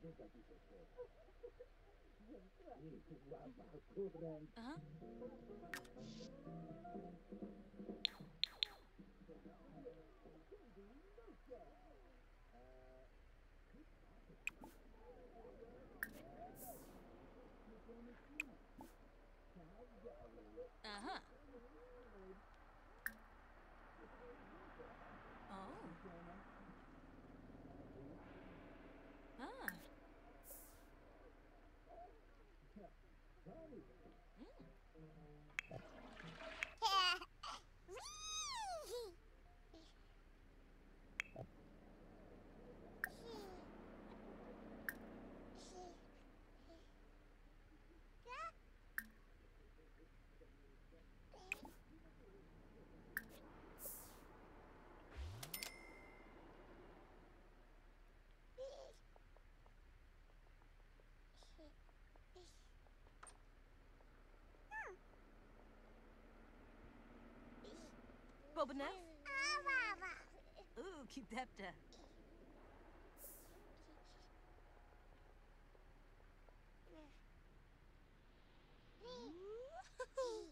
Uh-huh. Uh-huh. Oh. Ah. Bobanef? Ooh, keep that uh,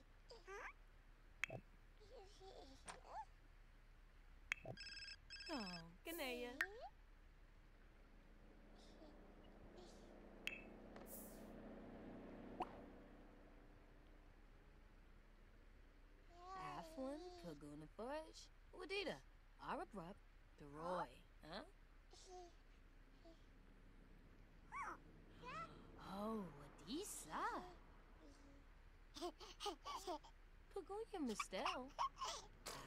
Oh, Ganea. Forge, Wadida, Arabrup, Deroy, huh? Oh, Wadisa. Pagoya Mistel,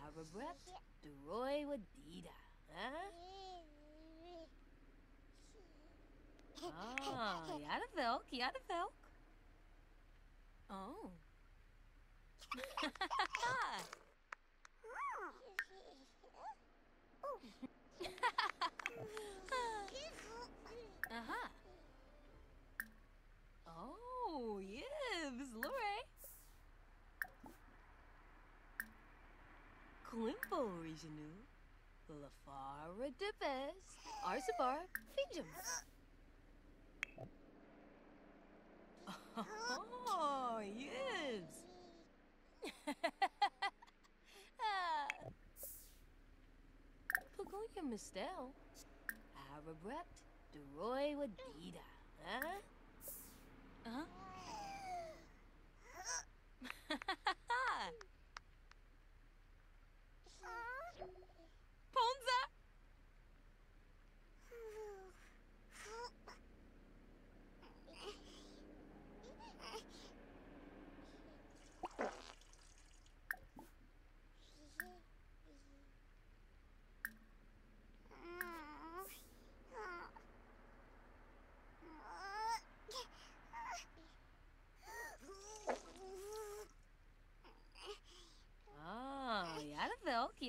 Arabrup, Deroy, Wadida, huh? Ah, Yadavelk, Yadavelk. Oh. Uh-huh. Oh, Yibs, Lore. Klimpo Regionu, Lafara Depes, Arsabar, Fijum. Oh, Yibs. Ah. Pagoya Mistel, Arabrept, Deroy Wadida, huh? Uh-huh.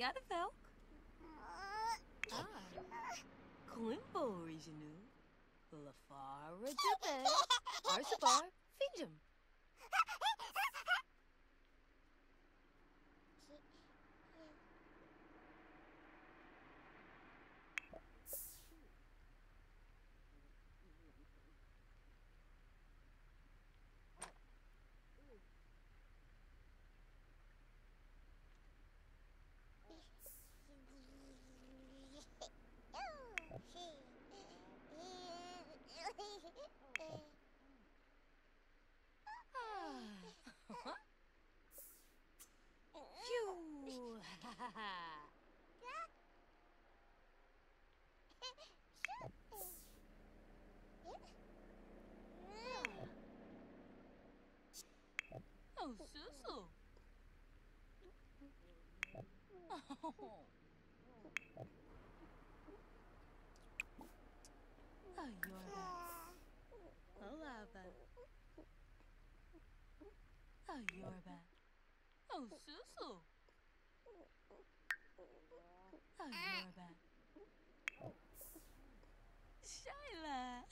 Yadavelk, Yadavelk. Ah. Klimbo Regionu, Lafara Debe, Arsabar, Fijum. Oh, Susu. Oh. Oh, Yorba. Hola, Oh, Yorba. Oh, Susu. Oh, Yorba. Shyla.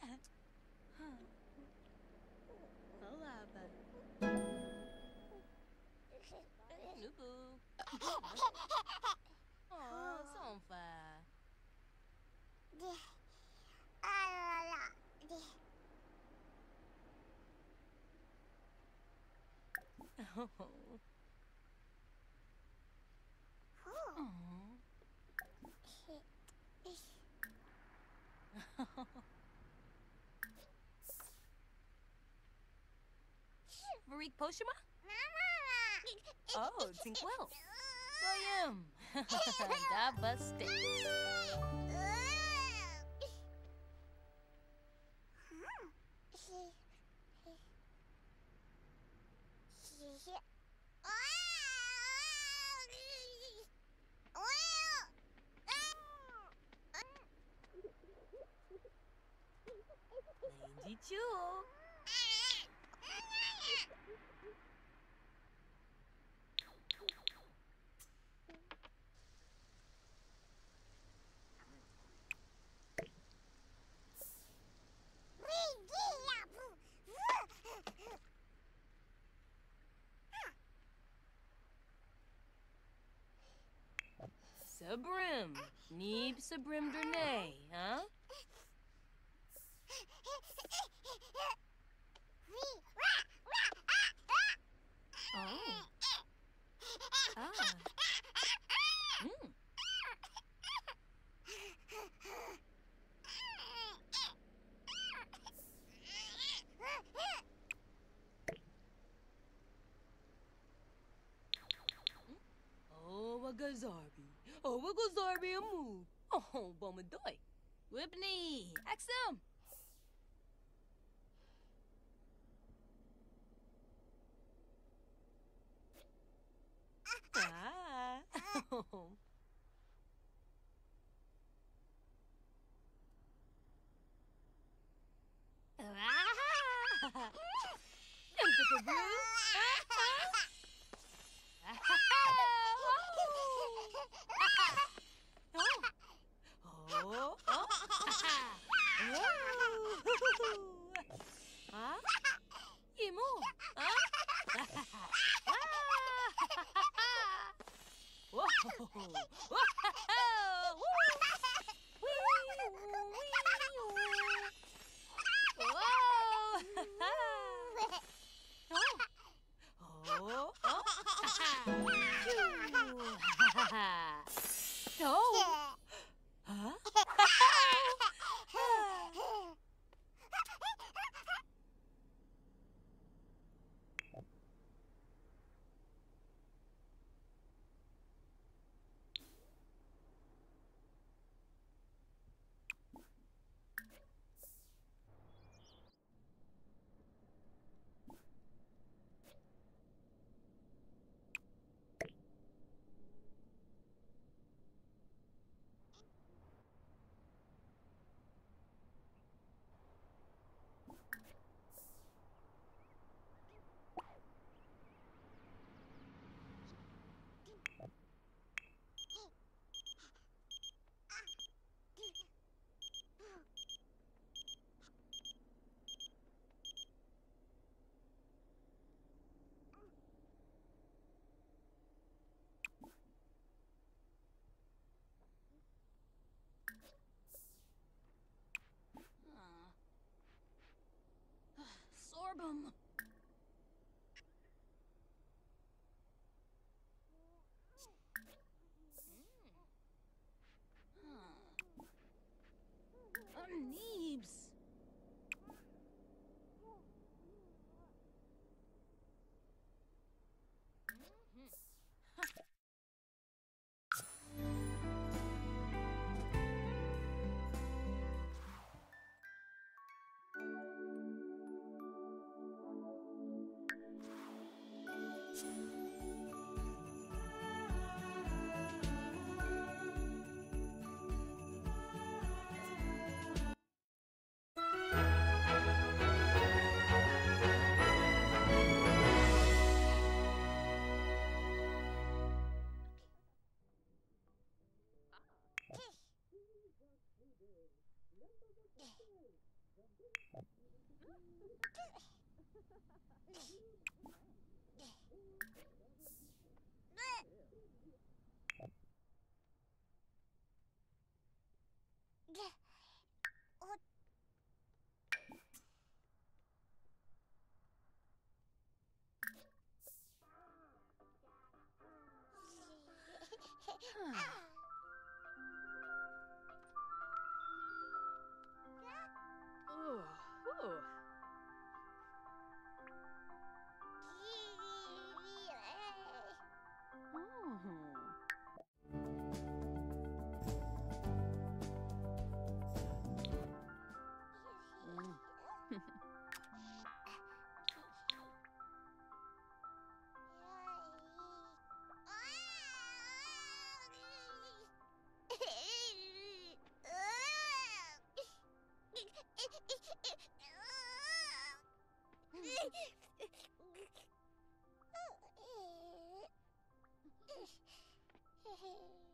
oh, sono fa. Di. Allora. Oh. Oh. Oh. Marik Poshima? Oh, Tinkwell. Doyum. Dabaste. Sabrim. Neeb Sabrim Dernay, huh? Oh. Ah. Mm. Oh, Wagazarbi. Oh, Wagazarbi a move. Oh, Bomadoy. Whipney. Axum. Ah. Oh. Ah. Impeccable. Oh. Oh. Oh. Ah. Imu. Ah. Whoa. Whoa. Whoa. Sorbum. Hey.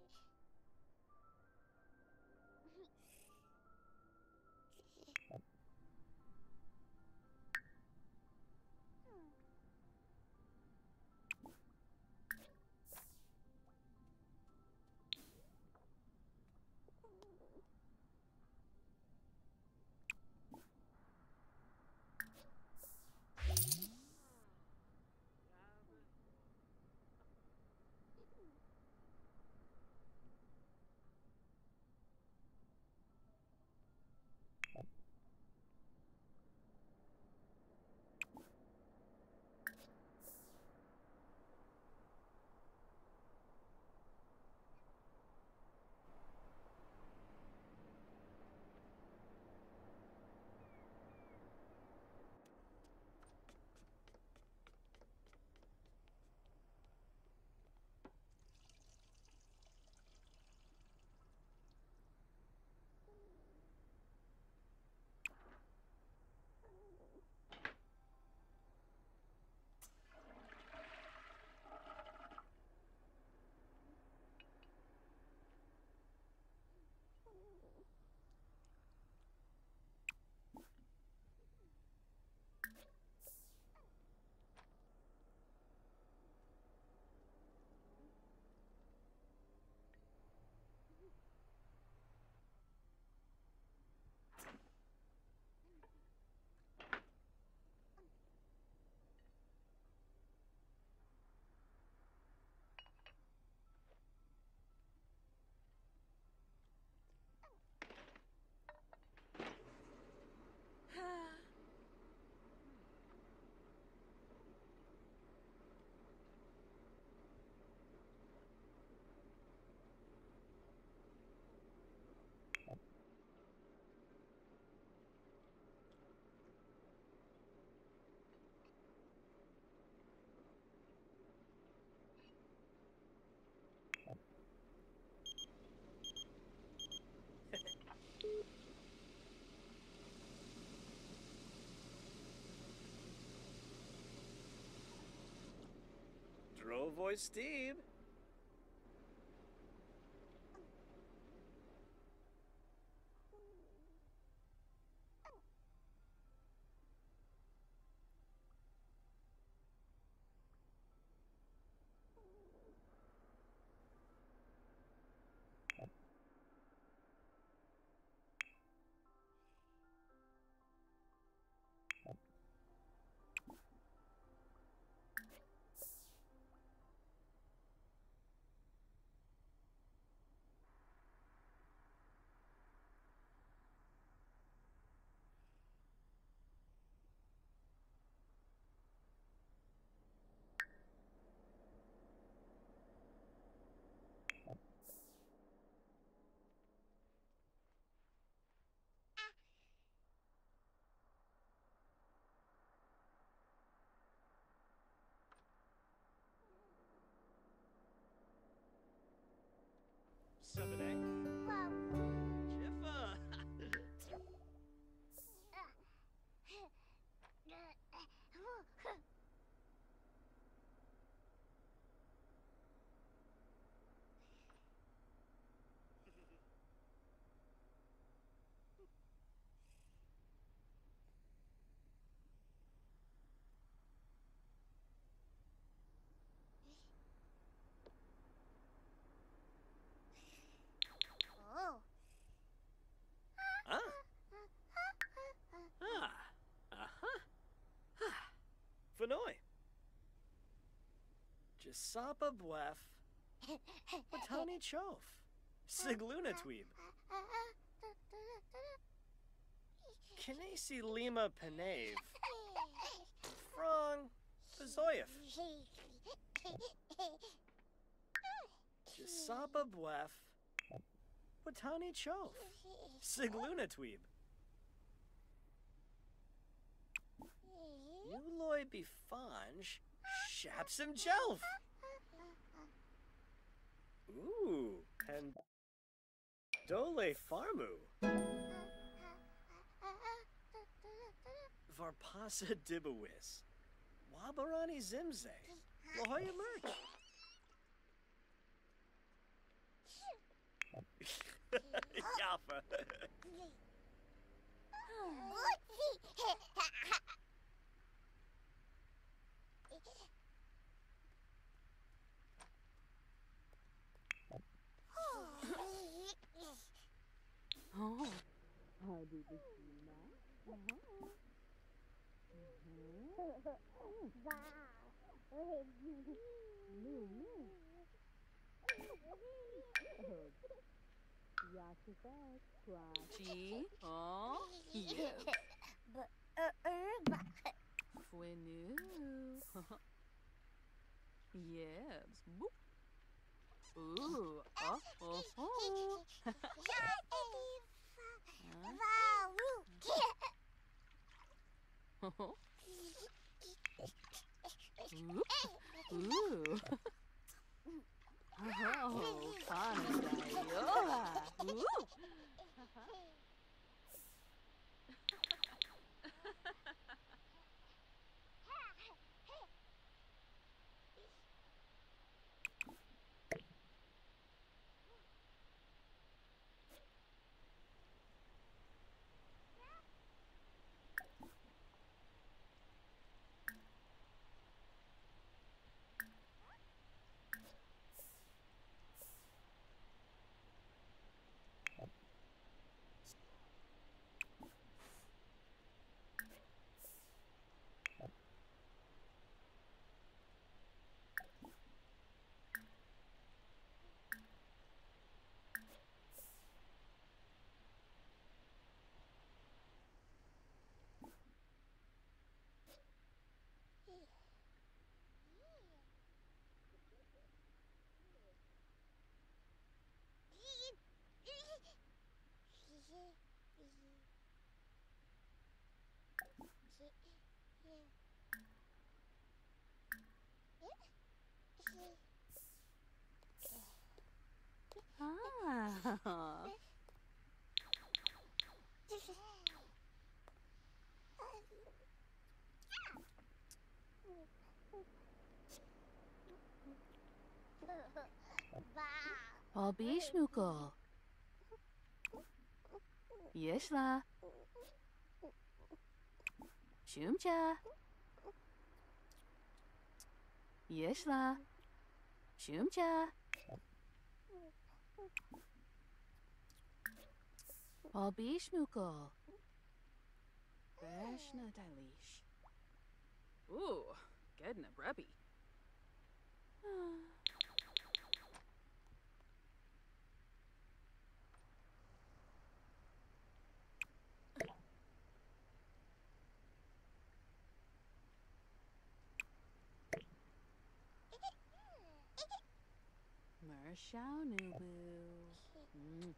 Voice Steve. Seven Jasapa Bwef. Watani Chof. Sigluna Tweeb. Kinesi Lima Panave. Frong. Bazoyef. Jasapa Bwef. Watani Chof. Sigluna Tweeb. Uloy Bifanj. Shapsum Jelf. Ooh. And Dole Farmu. Varpasa Dibawis. Wabarani Zimze. La Jolla Merch. Yaffa. G. Oh. Yep. Fuenu. Yes. Boop. Ooh. Oh. Oh. Oh. Oh. Ooh. Ooh. Oh, Canada. Oh. Ooh. Ah. Obishmuko. Yeshla. Shumcha. Yeshla. Shumcha. Obishmuko. Bashna Dalish. Ooh, getting a Mershau Nubu. Mm.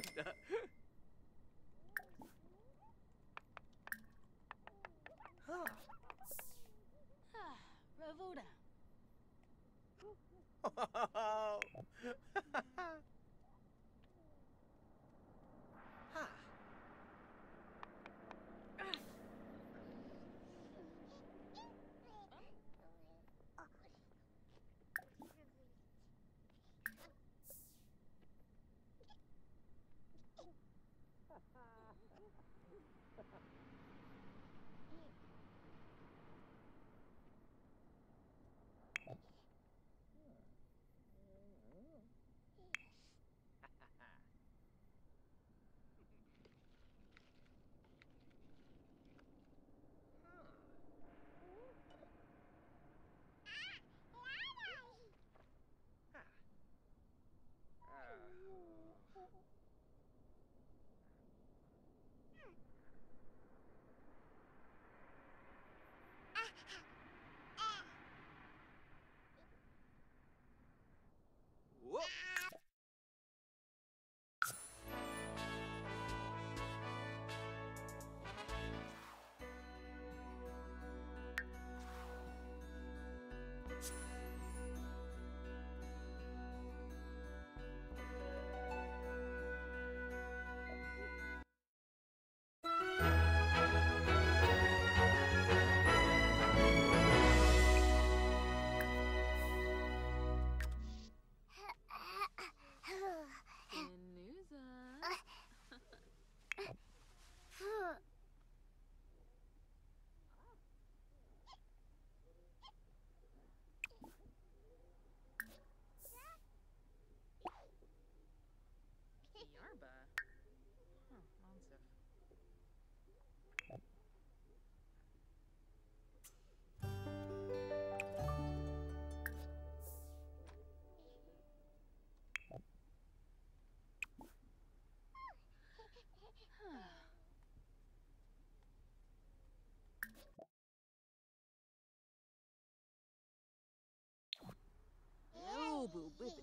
Frida.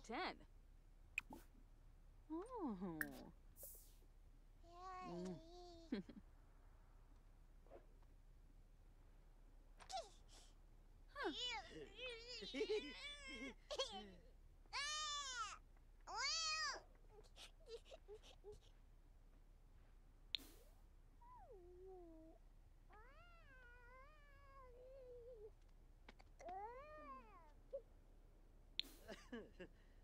ten. Oh. Mm. huh.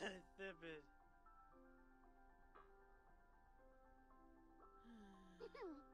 Thibbit.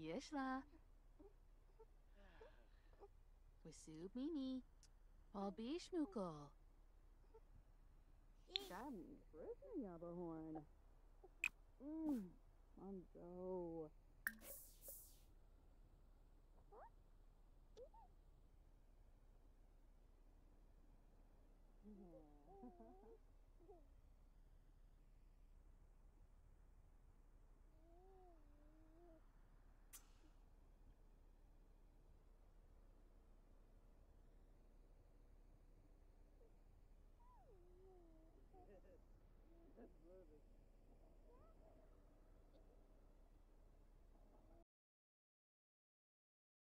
Yeshla. Wisub Mimi. Albishmukal. Gaben, Britain Yabberhorn. Mmm, I'm Joe.